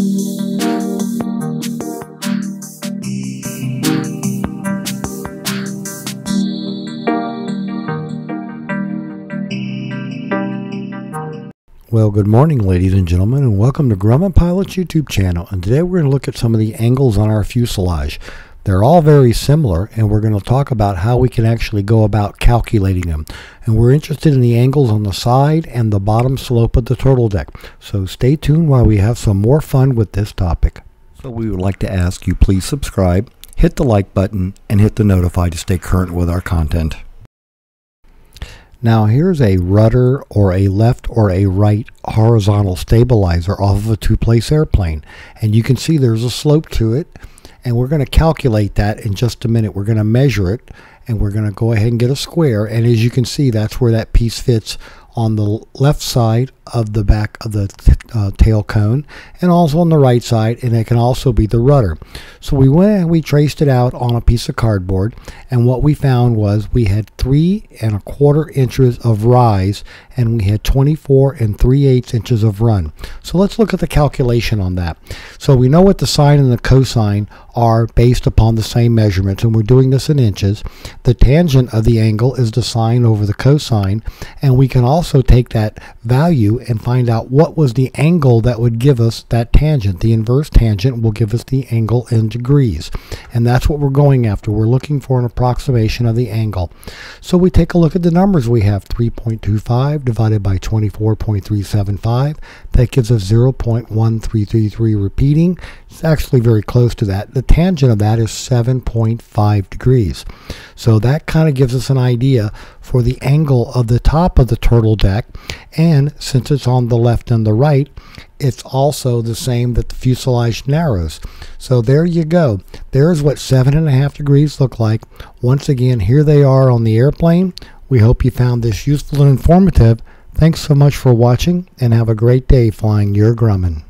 Well, good morning, ladies and gentlemen, and welcome to Grumman Pilot's YouTube channel. And today we're going to look at some of the angles on our fuselage. They're all very similar, and we're going to talk about how we can actually go about calculating them. And we're interested in the angles on the side and the bottom slope of the turtle deck. So stay tuned while we have some more fun with this topic. So we would like to ask you please subscribe, hit the like button, and hit the notify to stay current with our content. Now here's a rudder or a left or a right horizontal stabilizer off of a two-place airplane. And you can see there's a slope to it. And we're going to calculate that in just a minute. We're going to measure it and we're going to go ahead and get a square. And as you can see, that's where that piece fits on the left side of the back of the uh, tail cone and also on the right side and it can also be the rudder. So we went and we traced it out on a piece of cardboard and what we found was we had three and a quarter inches of rise and we had 24 and 3 eighths inches of run. So let's look at the calculation on that. So we know what the sine and the cosine are based upon the same measurements and we're doing this in inches. The tangent of the angle is the sine over the cosine and we can also take that value and find out what was the angle that would give us that tangent. The inverse tangent will give us the angle in degrees and that's what we're going after. We're looking for an approximation of the angle. So we take a look at the numbers we have 3.25 divided by 24.375 that gives us 0.1333 repeating. It's actually very close to that. The tangent of that is 7.5 degrees. So that kind of gives us an idea for the angle of the top of the turtle deck. And since it's on the left and the right, it's also the same that the fuselage narrows. So there you go. There's what seven and a half degrees look like. Once again, here they are on the airplane. We hope you found this useful and informative. Thanks so much for watching and have a great day flying your Grumman.